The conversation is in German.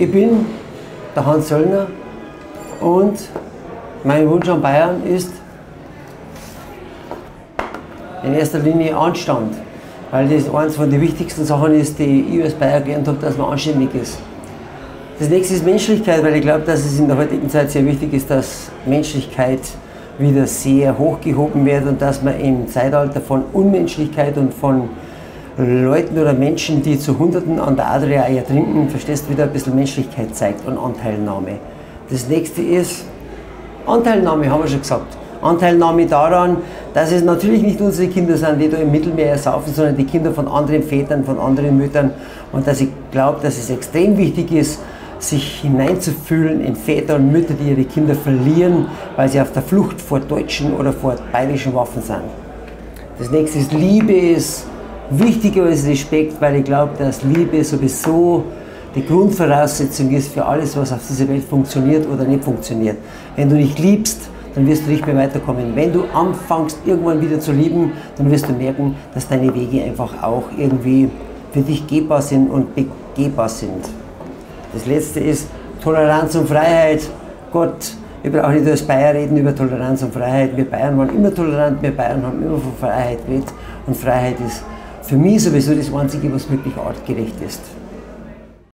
Ich bin der Hans Söllner und mein Wunsch an Bayern ist in erster Linie Anstand, weil das eines von den wichtigsten Sachen ist, die ich als Bayer gelernt habe, dass man anständig ist. Das nächste ist Menschlichkeit, weil ich glaube, dass es in der heutigen Zeit sehr wichtig ist, dass Menschlichkeit wieder sehr hochgehoben wird und dass man im Zeitalter von Unmenschlichkeit und von Leuten oder Menschen, die zu Hunderten an der Adria ertrinken, verstehst wieder ein bisschen Menschlichkeit zeigt und Anteilnahme. Das nächste ist Anteilnahme, haben wir schon gesagt. Anteilnahme daran, dass es natürlich nicht unsere Kinder sind, die da im Mittelmeer ersaufen, sondern die Kinder von anderen Vätern, von anderen Müttern. Und dass ich glaube, dass es extrem wichtig ist, sich hineinzufühlen in Väter und Mütter, die ihre Kinder verlieren, weil sie auf der Flucht vor deutschen oder vor bayerischen Waffen sind. Das nächste ist Liebe, ist wichtiger als Respekt, weil ich glaube, dass Liebe sowieso die Grundvoraussetzung ist für alles, was auf dieser Welt funktioniert oder nicht funktioniert. Wenn du nicht liebst, dann wirst du nicht mehr weiterkommen. Wenn du anfängst, irgendwann wieder zu lieben, dann wirst du merken, dass deine Wege einfach auch irgendwie für dich gehbar sind und begehbar sind. Das letzte ist Toleranz und Freiheit. Gott, will auch nicht als Bayer reden über Toleranz und Freiheit. Wir Bayern waren immer tolerant, wir Bayern haben immer von Freiheit geredet. Und Freiheit ist für mich sowieso das Einzige, was wirklich artgerecht ist.